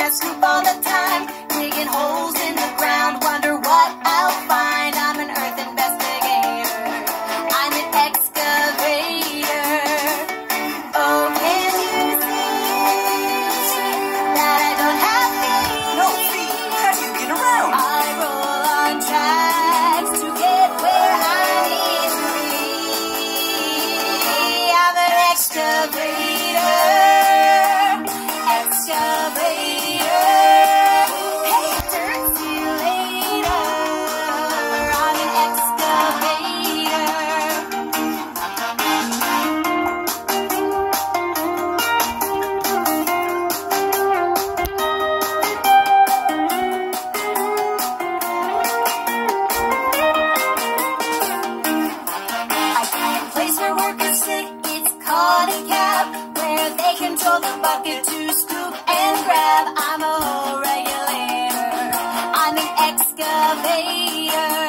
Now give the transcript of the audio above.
And scoop all the time. Digging holes in the ground, wonder what I'll find. I'm an earth investigator. I'm an excavator. Oh, can you see that I don't have feet? No feet. How do you get around? I roll on tracks to get where I need to be. I'm an. Excavator. Where they control the bucket to scoop and grab. I'm a hole regulator, I'm an excavator.